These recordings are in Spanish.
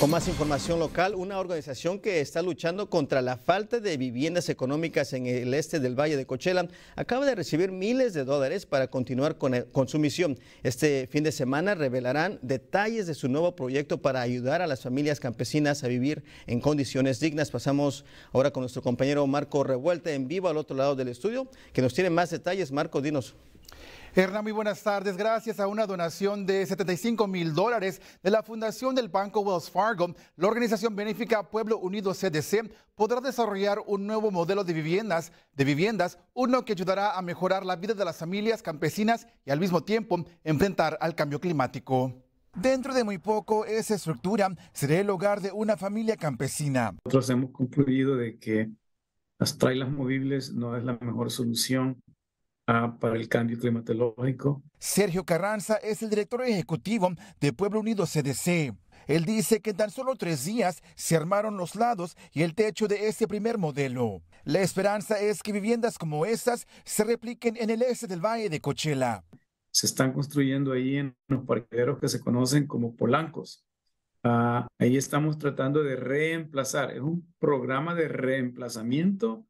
Con más información local, una organización que está luchando contra la falta de viviendas económicas en el este del Valle de Cochela acaba de recibir miles de dólares para continuar con, con, su misión. Este fin de semana revelarán detalles de su nuevo proyecto para ayudar a las familias campesinas a vivir en condiciones dignas. Pasamos ahora con nuestro compañero Marco Revuelta en vivo al otro lado del estudio, que nos tiene más detalles. Marco, dinos. Hernán, muy buenas tardes. Gracias a una donación de 75 mil dólares de la Fundación del Banco Wells Fargo, la organización benéfica Pueblo Unido CDC podrá desarrollar un nuevo modelo de viviendas, de viviendas, uno que ayudará a mejorar la vida de las familias campesinas y al mismo tiempo enfrentar al cambio climático. Dentro de muy poco, esa estructura será el hogar de una familia campesina. Nosotros hemos concluido de que las trailas movibles no es la mejor solución para el cambio climatológico. Sergio Carranza es el director ejecutivo de Pueblo Unido CDC. Él dice que en tan solo tres días se armaron los lados y el techo de este primer modelo. La esperanza es que viviendas como estas se repliquen en el este del Valle de Cochela. Se están construyendo ahí en los parqueros que se conocen como polancos. Ah, ahí estamos tratando de reemplazar. Es un programa de reemplazamiento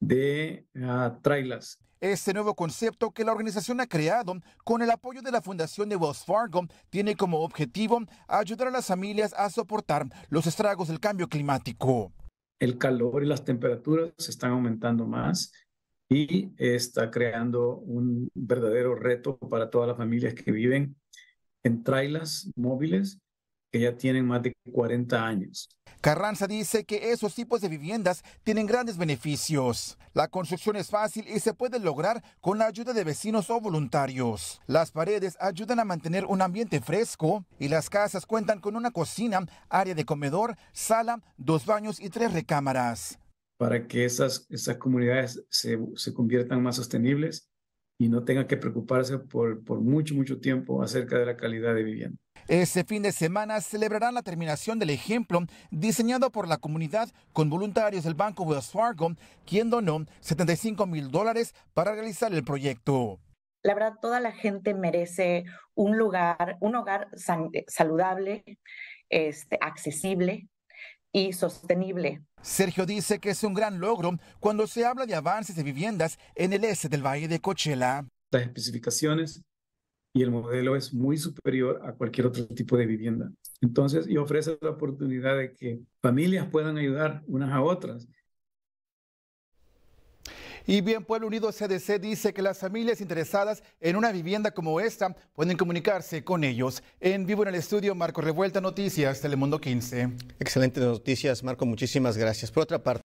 de uh, trailers. Este nuevo concepto que la organización ha creado con el apoyo de la Fundación de Wells Fargo tiene como objetivo ayudar a las familias a soportar los estragos del cambio climático. El calor y las temperaturas se están aumentando más y está creando un verdadero reto para todas las familias que viven en trailers móviles que ya tienen más de 40 años. Carranza dice que esos tipos de viviendas tienen grandes beneficios. La construcción es fácil y se puede lograr con la ayuda de vecinos o voluntarios. Las paredes ayudan a mantener un ambiente fresco y las casas cuentan con una cocina, área de comedor, sala, dos baños y tres recámaras. Para que esas, esas comunidades se, se conviertan más sostenibles y no tengan que preocuparse por, por mucho, mucho tiempo acerca de la calidad de vivienda. Este fin de semana celebrarán la terminación del ejemplo diseñado por la comunidad con voluntarios del Banco Wells Fargo, quien donó 75 mil dólares para realizar el proyecto. La verdad, toda la gente merece un lugar, un hogar saludable, este, accesible y sostenible. Sergio dice que es un gran logro cuando se habla de avances de viviendas en el este del Valle de Cochela. Las especificaciones y el modelo es muy superior a cualquier otro tipo de vivienda. Entonces, y ofrece la oportunidad de que familias puedan ayudar unas a otras. Y bien, Pueblo Unido CDC dice que las familias interesadas en una vivienda como esta pueden comunicarse con ellos. En vivo en el estudio, Marco Revuelta Noticias, Telemundo 15. Excelentes noticias, Marco. Muchísimas gracias. Por otra parte,